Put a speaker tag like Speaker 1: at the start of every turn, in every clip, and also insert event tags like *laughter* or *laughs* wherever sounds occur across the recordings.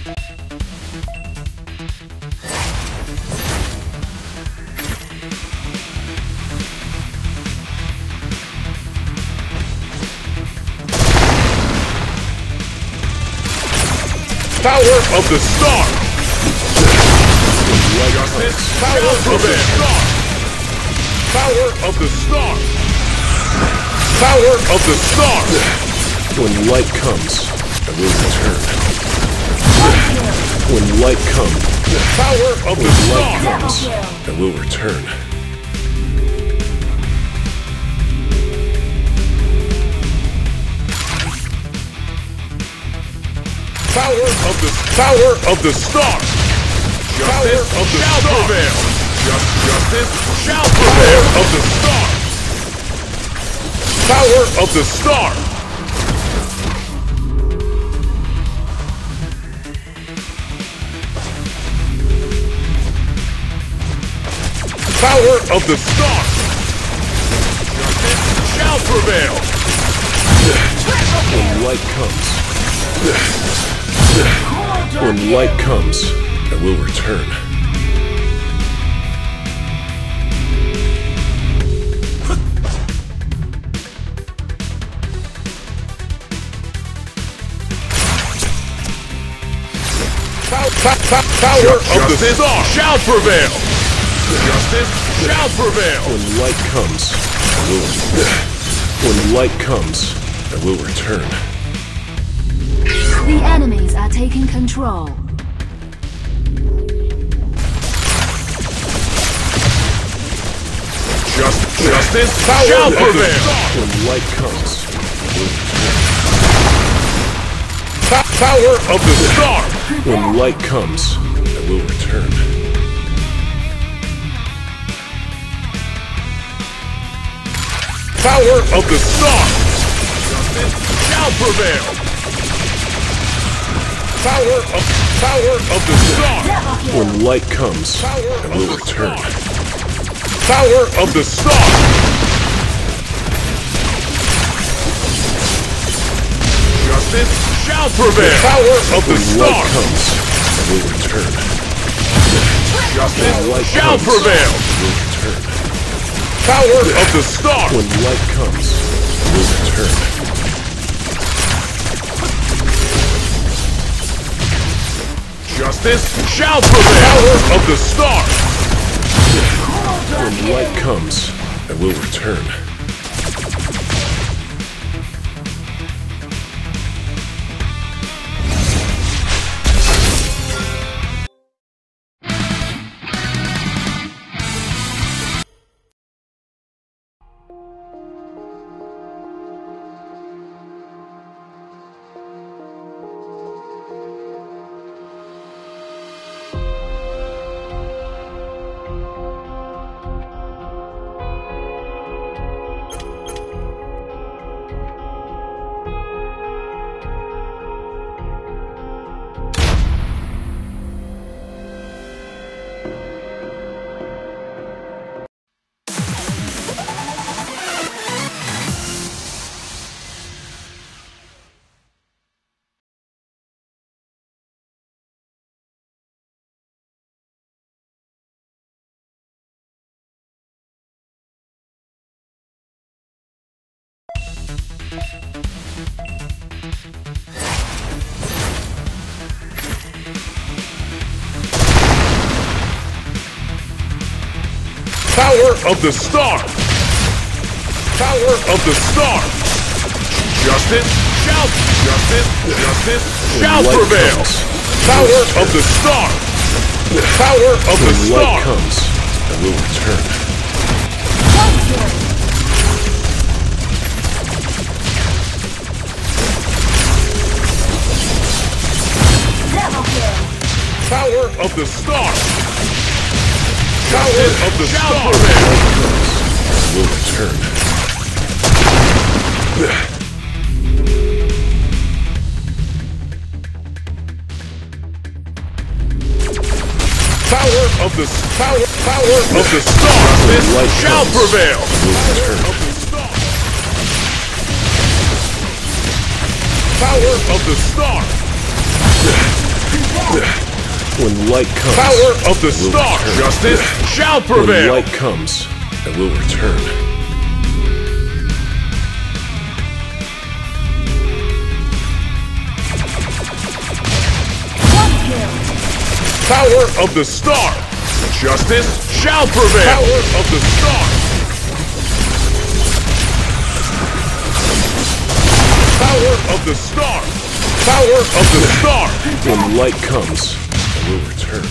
Speaker 1: Power of the star! Power of the star! Power of the star! Power of the star!
Speaker 2: When light comes, I will return. When light comes, the
Speaker 1: Power of the
Speaker 2: when light
Speaker 1: star!
Speaker 2: comes, I will return.
Speaker 1: Power of the power of the star! Justice of the shall star. prevail! Just, justice shall prevail! Power of the star! Power of the star! Power of the star! Justice shall prevail!
Speaker 2: When light comes, when light comes, I will return.
Speaker 1: Pow- pow- pow- Power of the star shall prevail! Justice shall prevail!
Speaker 2: When light comes, I will. When light comes, I will return.
Speaker 3: The enemies are taking control.
Speaker 1: Just, justice shall prevail!
Speaker 2: When light comes, I will
Speaker 1: Pa- Power of the star!
Speaker 2: When light comes, I will return.
Speaker 1: Power of the star! Justice shall prevail! Power of power of the star!
Speaker 2: When light comes,
Speaker 1: Power
Speaker 2: I will return.
Speaker 1: Power of the star! Justice shall prevail! Power of the star!
Speaker 2: comes, I will return.
Speaker 1: Justice shall
Speaker 2: comes,
Speaker 1: prevail!
Speaker 2: I will return.
Speaker 1: Power of the star!
Speaker 2: When light comes, I will return.
Speaker 1: Justice shall prevail! Power of the star!
Speaker 2: When light comes, I will return.
Speaker 1: Power of the star! Power of the star! Justice shall justice justice shall prevail! Power of the star! Power of the
Speaker 2: When light
Speaker 1: star!
Speaker 2: comes, I will return.
Speaker 1: Power of the star! Power of the star! Prevail.
Speaker 2: I will return.
Speaker 1: Power of the power power of the star! This shall prevail!
Speaker 2: I.
Speaker 1: Of the star! Power of the star!
Speaker 4: When light comes,
Speaker 5: Power of the
Speaker 4: will
Speaker 5: star!
Speaker 4: return.
Speaker 5: Justice shall prevail.
Speaker 4: When light comes, I will return.
Speaker 5: Power of the star! Justice shall prevail! Power of the star! Power of the star! Power of the star!
Speaker 4: When light comes, I will return.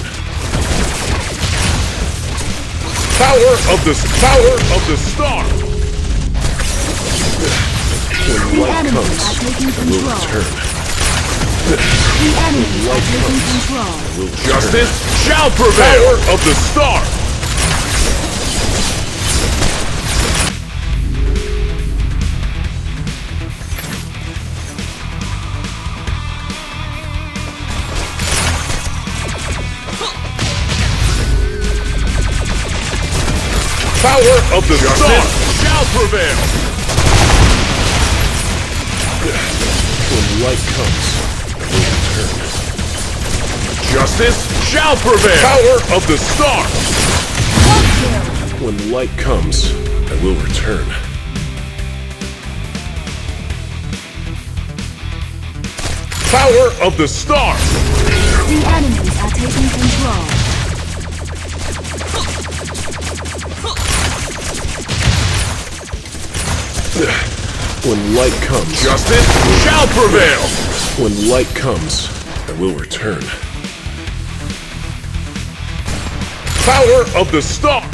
Speaker 5: Power of the power of the star!
Speaker 4: When
Speaker 2: The
Speaker 4: light
Speaker 2: enemies
Speaker 4: comes,
Speaker 2: are taking
Speaker 4: I will
Speaker 2: control.
Speaker 4: return.
Speaker 2: The enemies are taking control.
Speaker 4: Will return.
Speaker 5: Justice shall prevail! Power of the star! Power of the star shall prevail!
Speaker 4: When light comes, I will return.
Speaker 5: Justice shall prevail! Power of the star!
Speaker 4: When light comes, I will return.
Speaker 5: Power of the star!
Speaker 2: The enemies are taking control.
Speaker 4: When light comes,
Speaker 5: Justice shall prevail!
Speaker 4: when light comes, I will return.
Speaker 5: Power of the star!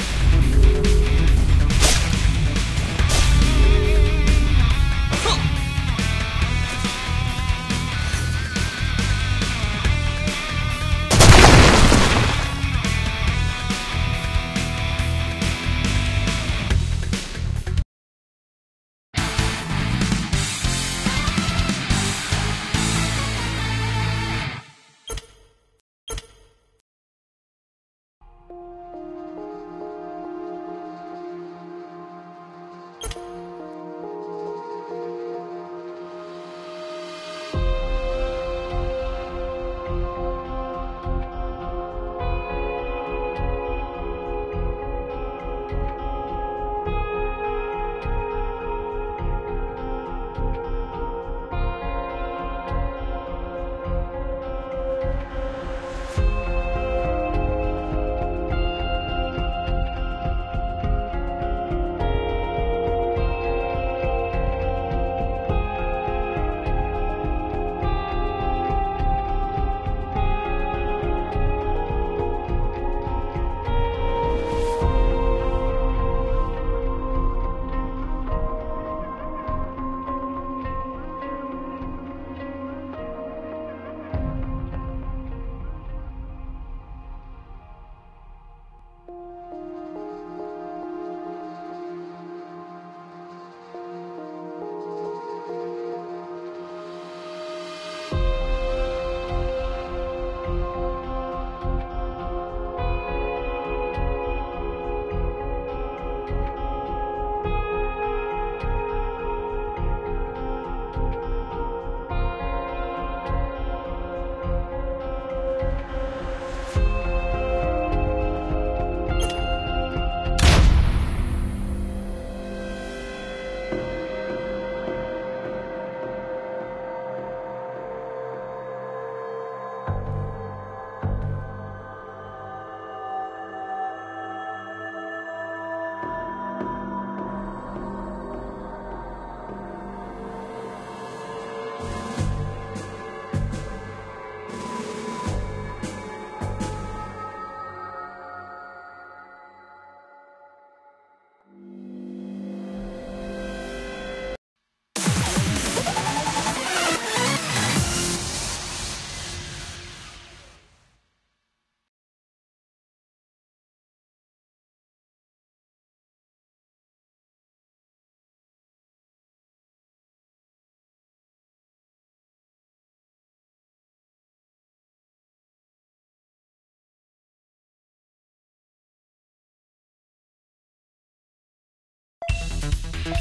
Speaker 6: Power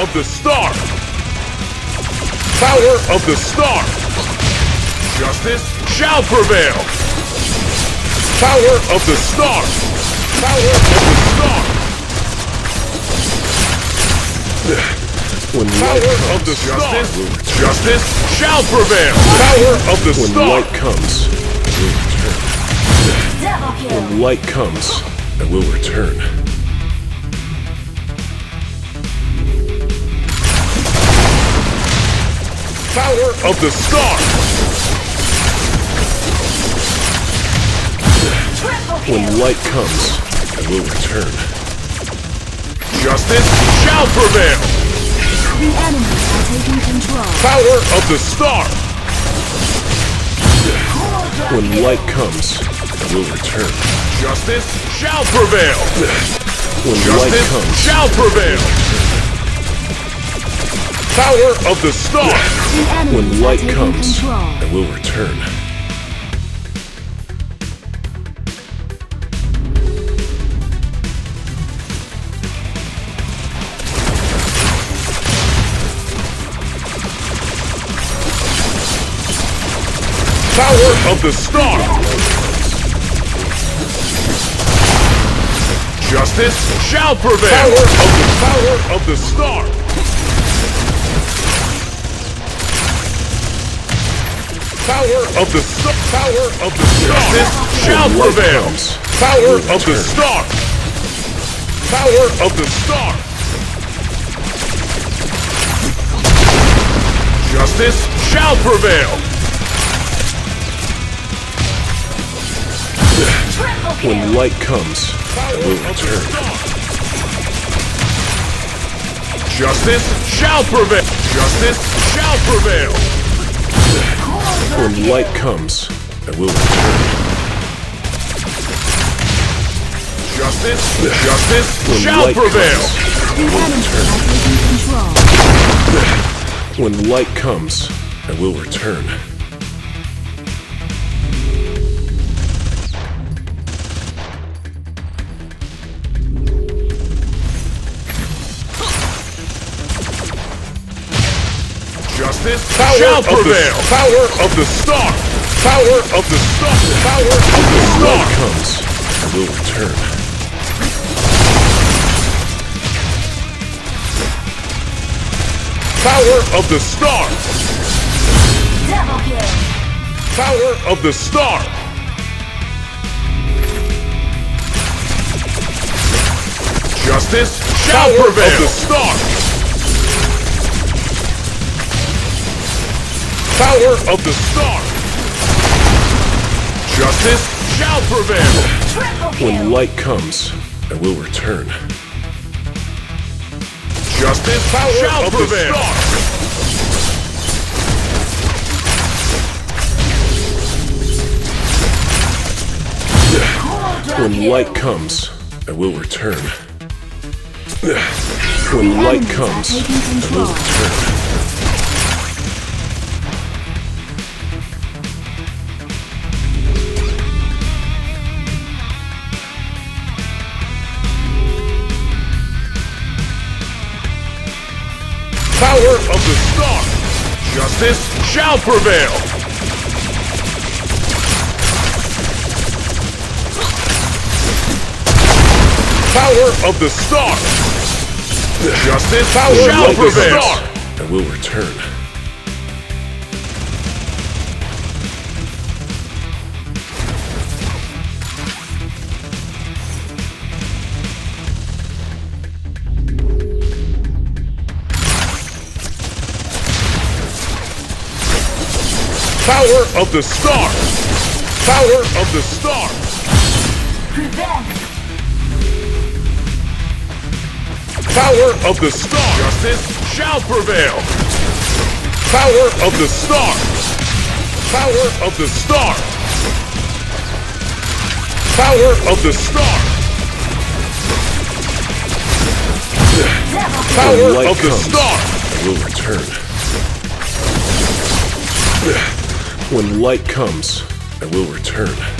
Speaker 6: of the Star! Power of the Star! Justice shall prevail! Power of the Star! Power of the Star!
Speaker 2: When
Speaker 6: Power
Speaker 2: light
Speaker 6: of the
Speaker 2: comes,
Speaker 6: star! Justice shall prevail! Power of the
Speaker 2: when
Speaker 6: star!
Speaker 2: light comes, I will return. When light comes, I will return.
Speaker 6: Power of the star!
Speaker 2: When light comes, I will return.
Speaker 6: Justice shall prevail!
Speaker 7: The enemies are taking control.
Speaker 6: Power of the star!
Speaker 2: When light comes, I will return.
Speaker 6: Justice shall prevail!
Speaker 2: When light
Speaker 6: Justice
Speaker 2: comes,
Speaker 6: shall prevail! Power of the star!
Speaker 7: The
Speaker 2: when light comes,
Speaker 7: control.
Speaker 2: I will return.
Speaker 6: Power of the star! Justice shall prevail! Power of the power of the star! Power of the star! Power of the justice shall prevail! Power of the star! Power of the star! Justice shall prevail!
Speaker 2: When light comes, I will return.
Speaker 6: Justice shall prevail! Justice shall prevail!
Speaker 2: When light comes, I will return.
Speaker 6: Justice, *laughs* justice *laughs*
Speaker 2: When
Speaker 6: shall
Speaker 2: light
Speaker 6: prevail!
Speaker 2: comes,
Speaker 7: The enemies are taking control.
Speaker 2: when light comes, I will return.
Speaker 6: Justice shall prevail! Power of the star! Power of the star! Power of the
Speaker 2: When
Speaker 6: star!
Speaker 2: light comes, I will return.
Speaker 6: Power of the star!
Speaker 7: Double kill.
Speaker 6: Power of the star! Justice shall prevail! Of the star! Power of the star! Justice shall prevail!
Speaker 2: When light comes, I will return.
Speaker 6: Justice power shall
Speaker 2: of the
Speaker 6: prevail!
Speaker 2: When light comes, I will return. When light comes, I will return.
Speaker 6: Power of the star! Justice shall prevail! Power of the star! Justice power shall prevail!
Speaker 2: I will return.
Speaker 6: Power of the star! Power of the star! Power of the star! Justice shall prevail! Power of the star! Power of the star! Power of the star!
Speaker 7: Double kill.
Speaker 6: Power of the
Speaker 2: comes.
Speaker 6: star!
Speaker 2: I will return. When light comes, I will return.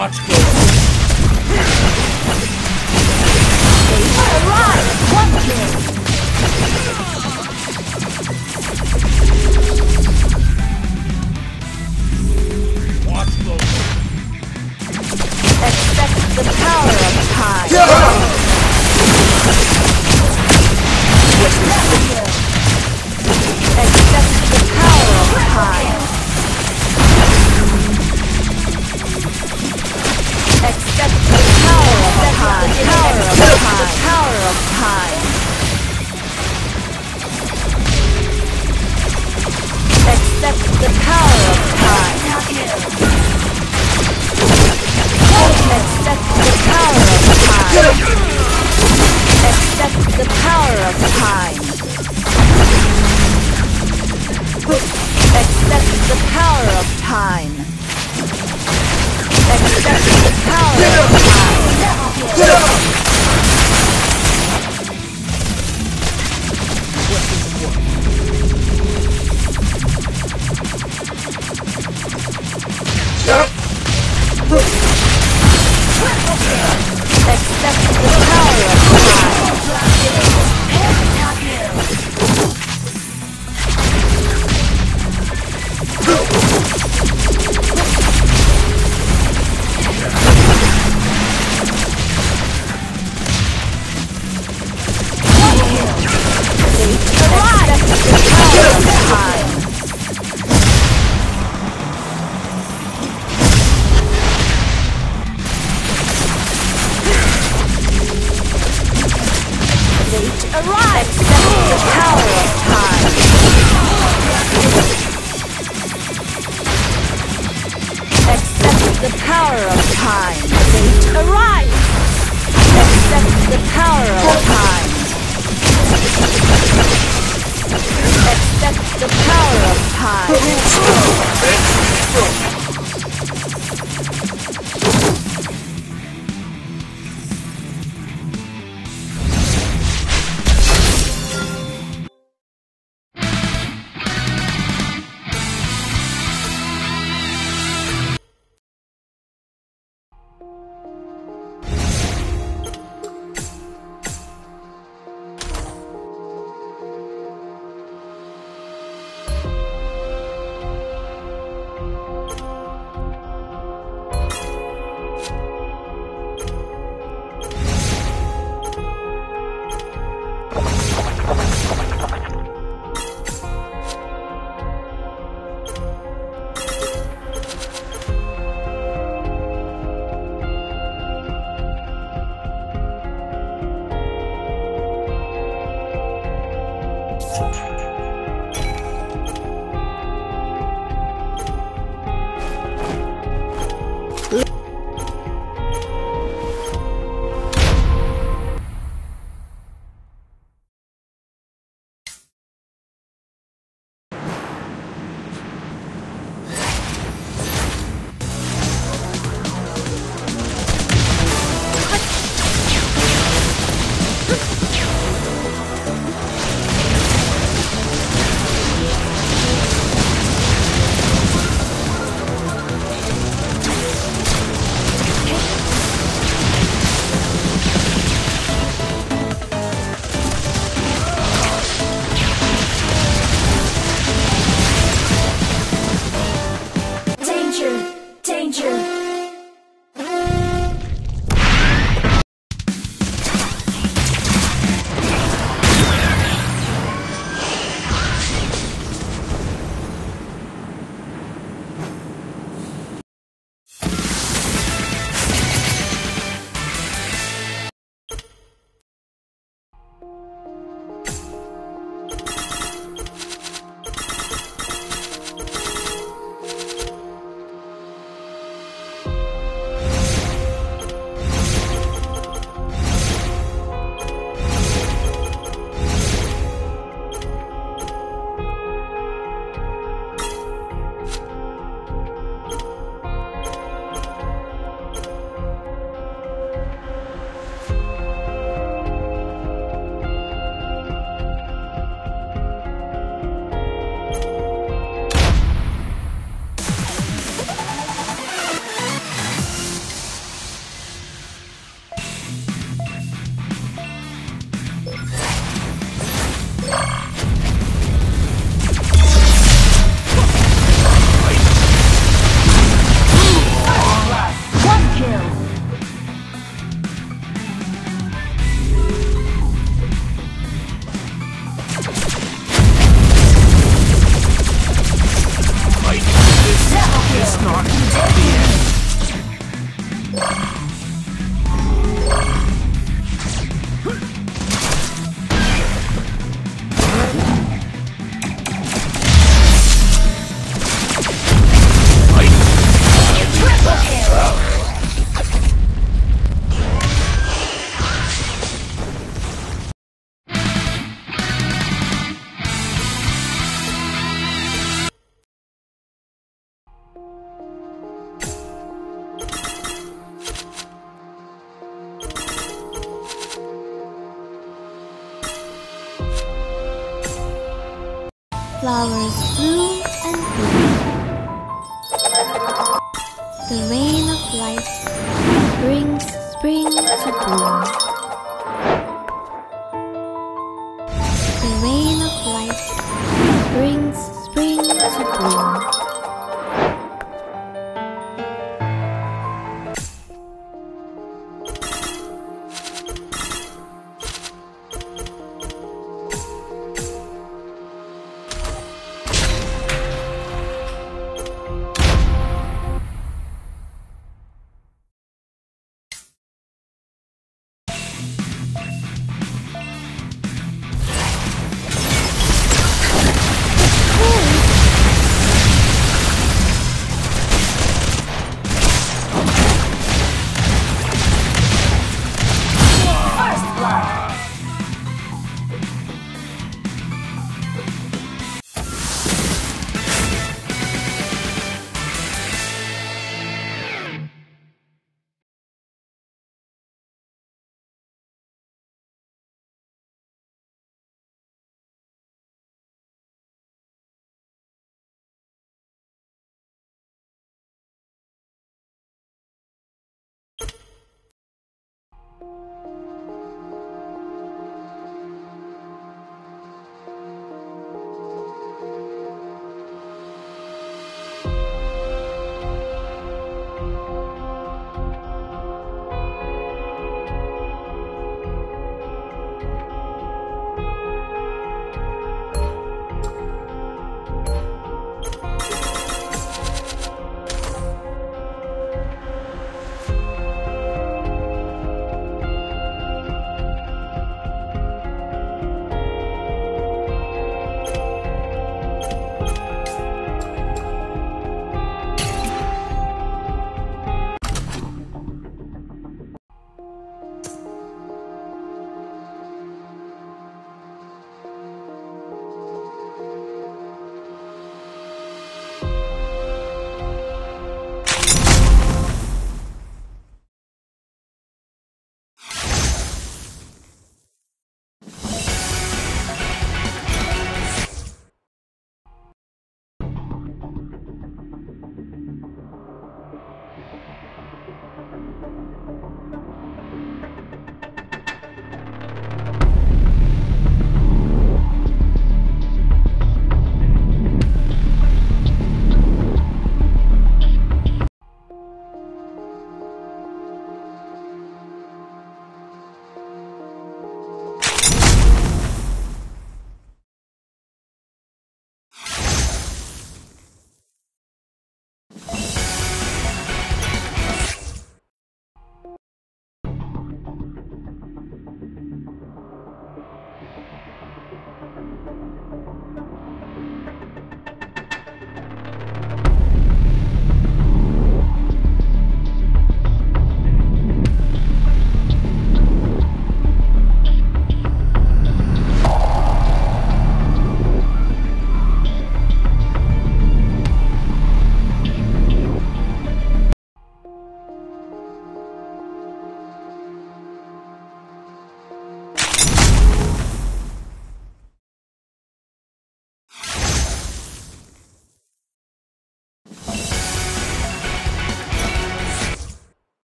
Speaker 2: Watch closely.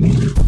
Speaker 2: Thank you.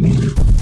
Speaker 2: Thank you.